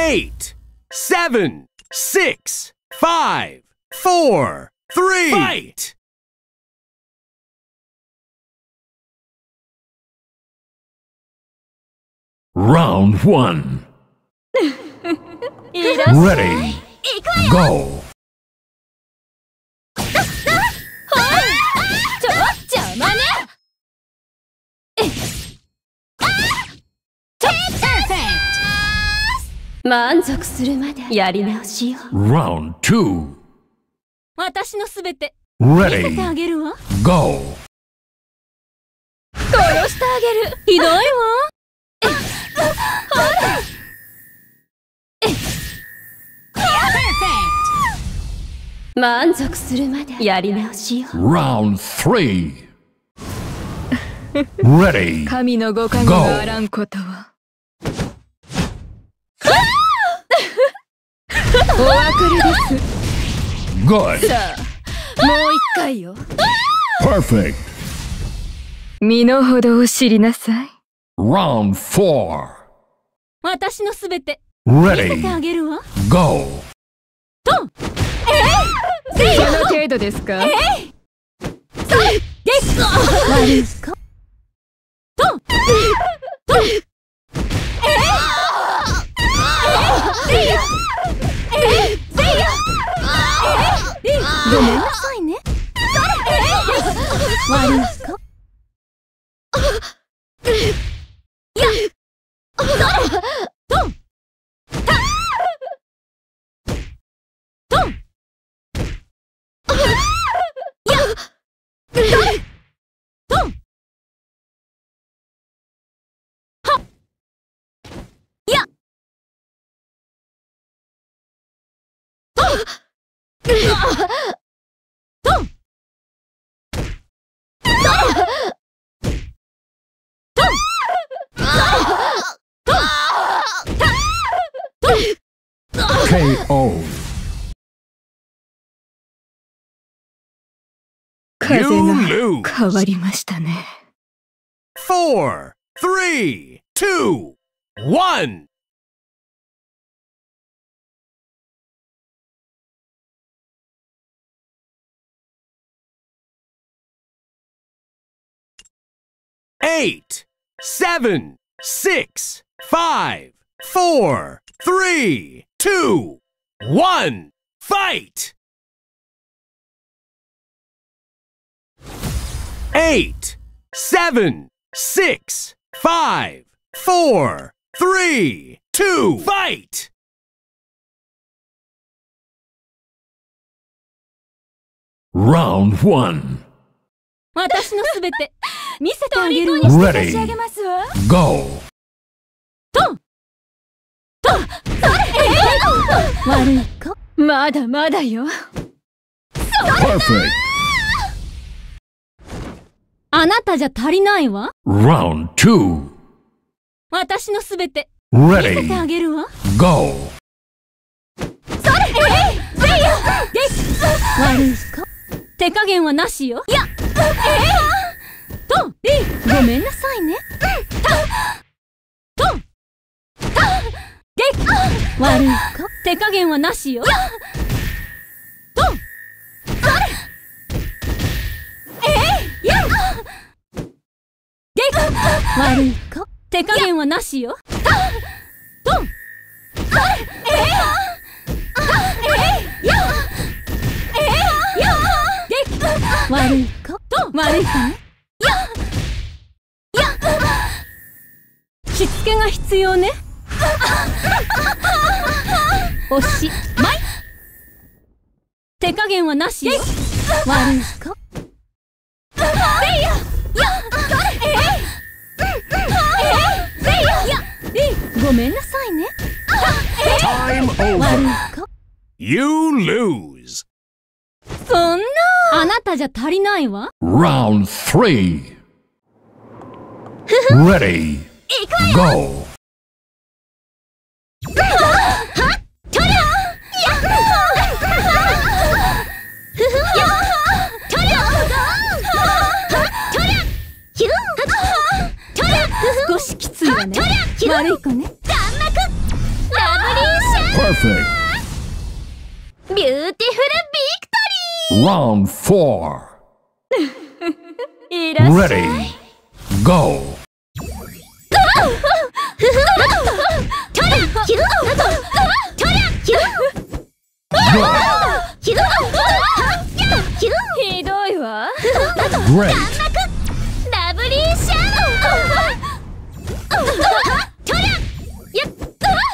eight, seven, six, five, four, three. Fight! Round one. Ready. Go. Take 満足するまでやり直しよ Round two. 私のすべて見せて Ready. あげるわ。Go. 殺してあげる。ひどいわ。満足するまでやり直しよ Round three. Ready. 神のご加護 Go があらんことはお別れです。Good. さあもう一回よ。Perfect. 身の程を知りなさい。Round four. 私のすべて見せて Ready. あげるわ。Go. その程度ですか？ゲッコ悪いか？トン！トンごめんなさいね。悪いかいやそれトンタトンいやそれトンはいやトントントントン KO. 風 You が lose. 変わりましたね Four, three, two, one. Eight, seven, six, five, four, three, two, one. Fight! Eight, seven, six, five, four, three, two, fight! Round one. 私のすべて見せてあげるわ Ready. 差し上げますわ Go. トントン 悪いかまだまだよ.あなたじゃ足りないわ。Round two. 私のすべて。見せて Ready. あげるわ。Go. 悪いか手加減はなしよ。いや。ええトン。リーごめんなさいね。トン。タゲッ悪いか手加減はなしよ。トン。それええやゲッ悪いか手加減はなしよ。トン。それええええやええやゲッ悪いか悪いかねしつけが必要ね。おしまい手加減はなしよ。悪いか？ごめんなさいね。You lose. そんなあなたじゃ足りないわ Round three. Ready. Go. 少しきついわね悪い子ね弾幕ラブリー Perfect. ビューティフルビ.クトリーいらっしゃい Ready. Go. ひどいわ Great. ラブリーシャドウトラやっゴー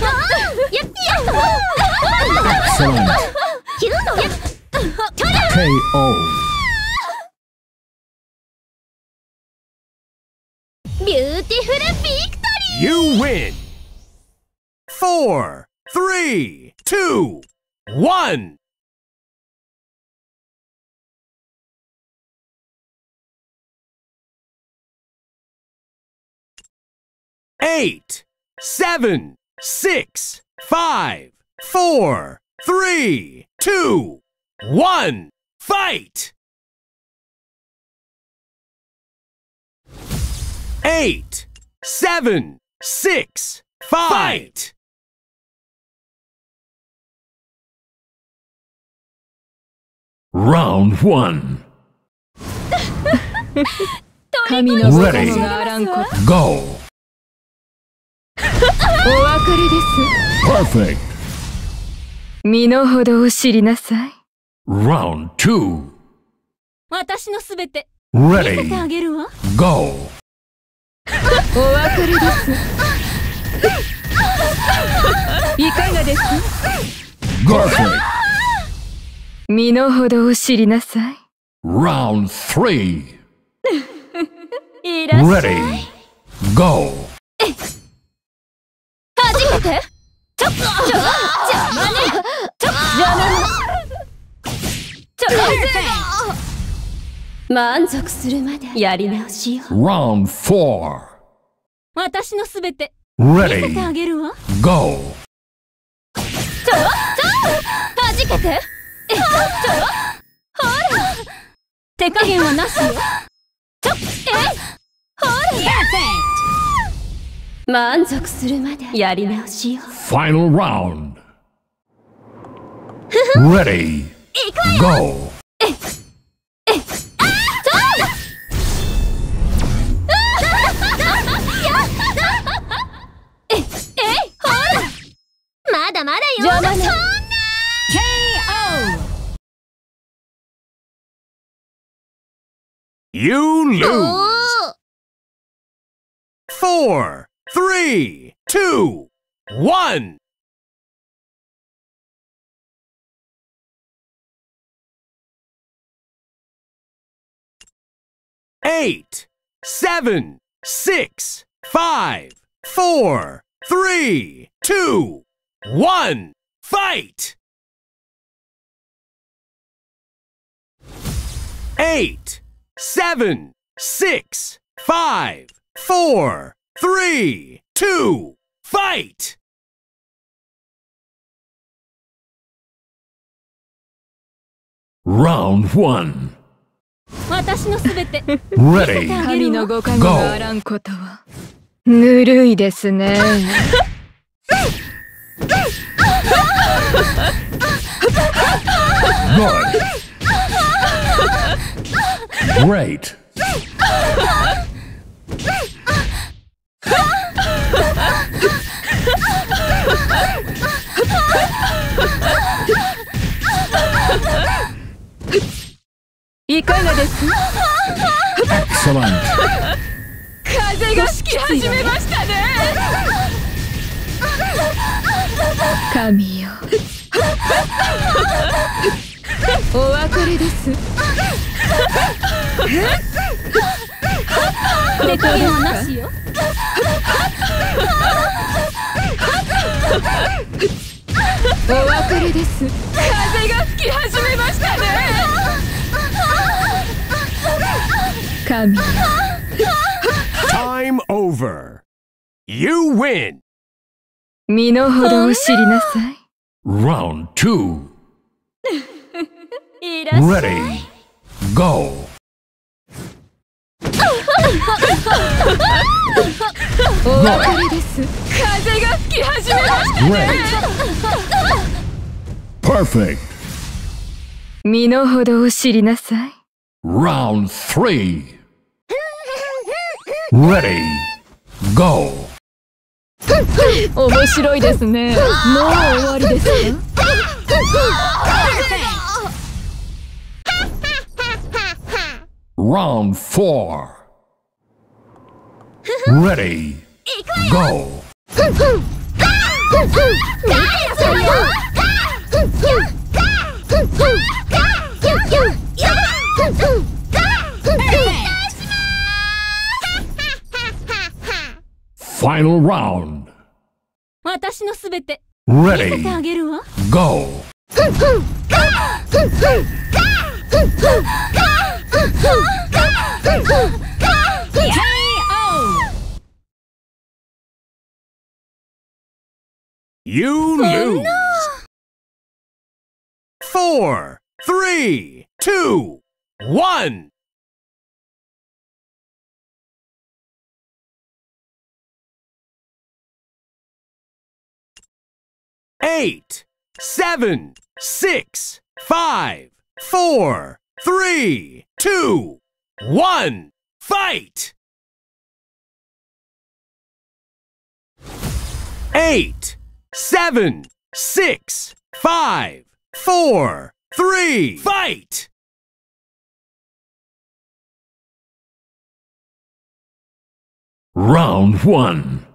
ゴーやっや Excellent. キューやっトラ KO. ビューティフルビクト You win. Four, three, two, one. Eight, seven, six, five, four, three, two, one. Fight! Eight, seven, six, fight! Round one. 神の御 Ready. 心があらんこと Go. お別れです Perfect. 身の程を知りなさい Round two. 私のすべて見せて Ready. あげるわ Go. お別れですいかがです Perfect. 身の程を知りなさい Round three. いらっしゃい Ready. Go. 初めてちょっとちょ邪魔ねちょ邪魔ねちょ満足するまでやり直しよ Round four. 私のすべて見せて Ready. あげるわ Go. はじけてえちょほら手加減はなしよちょえほら満足するまでやり直しよ Final round. Ready. Go. えいほらまだまだよ邪魔ね You lose. Four, three, two, one. Eight, seven, six, five, four, three, two, one. Fight! Eight, seven, six, five, four, three, two, fight! Round one. Ready. あげ神るわのご加護があらんことはぬるいですね Good. Great. いかがです？Excellent. 風が吹き始めましたね神よお別れです手加減はなしよお別れです風が吹き始めましたね神よ Time over. You win. 身の程を知りなさい Round two. いらっしゃい Ready. Go. れです風が吹き始めました. Perfect. 身の程を知りなさい Round three. Ready. Go. 面白いですねもう終わりですか Round four. Ready. Go. ファイナルラウンド私のすべて。見せて Ready あげるわ。Go！You oh, lose! Four, three, two, one! Eight, seven, six, five, four, three, two, one, fight! Eight, seven, six, five, four, three, fight! Round one.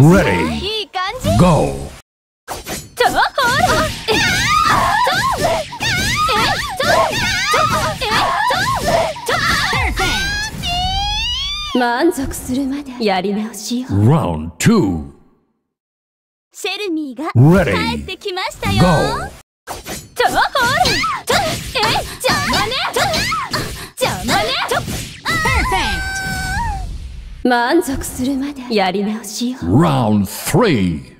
Ready. Go. Round two. シェルミーが帰ってきましたよ。ちょほらちょえ邪魔ねねちょ満足するまでやり直しよ Round three.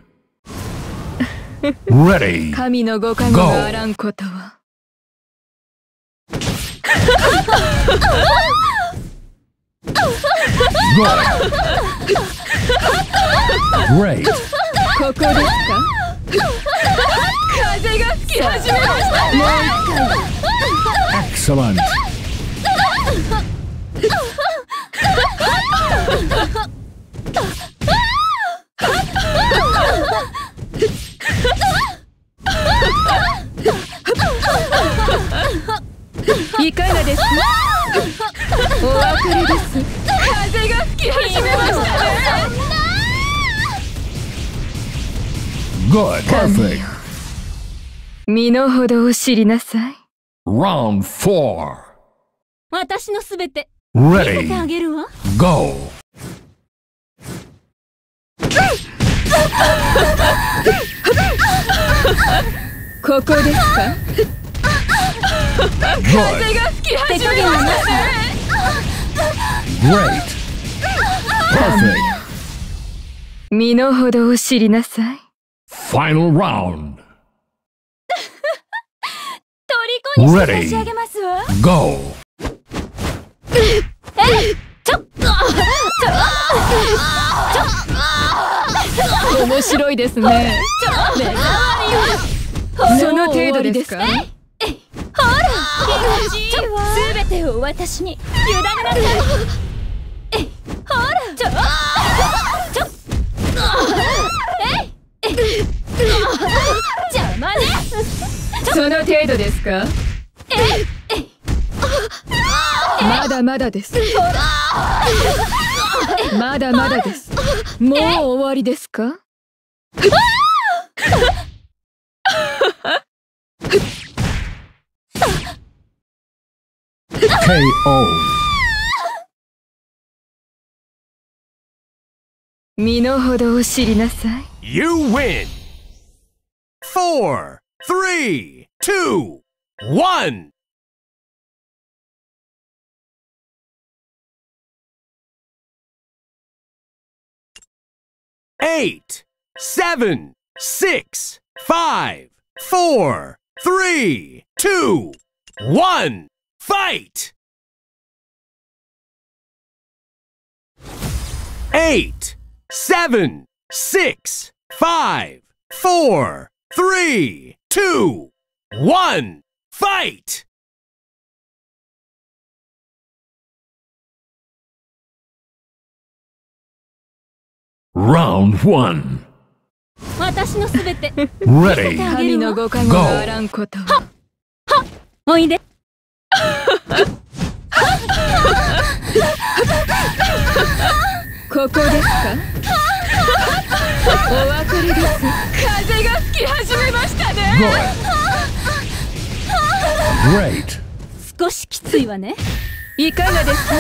Ready. 神のご加護があらんことは Go. Great ここですか風が吹き始めましたもう一回 Excellent いかがですかお別れです風が吹き始めましたね。Good. Perfect. 身の程を知りなさい Round four. 私のすべて見せてあ Ready. げるわ Go. ここですか Good. が吹き始手加減はなし Great. Perfect. 身の程を知りなさい Final round. 虜にして差し上げます？わ Go. 面白いですねその程度ですか気持ちいいわすべてを私に委ねなさいえいほらちょちょえいえい邪魔ねその程度ですか？まだまだですまだまだですもう終わりですか KO 身の程を知りなさい You win! Four, three, two, one! Eight, seven, six, five, four, three, two, one, fight! eight, seven, six, five, four, three, two, one, fight! Round one. 私のすべて Ready. 神のご加護があらんことはおいでここですか？お別れです風が吹き始めましたね. Great. 少しきついわねいかがです？か